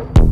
Bye.